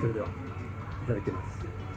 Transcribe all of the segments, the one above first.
それではいただきます。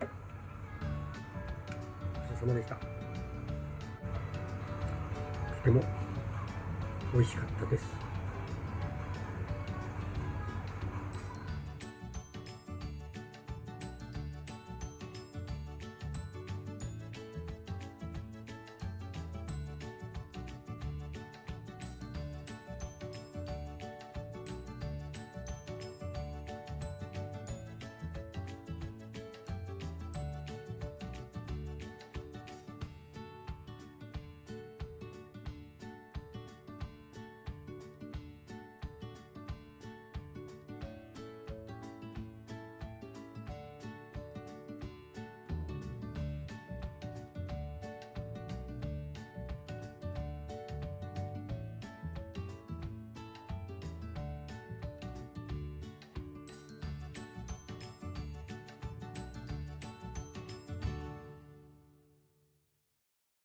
ごちそうさまでした。とても美味しかったです。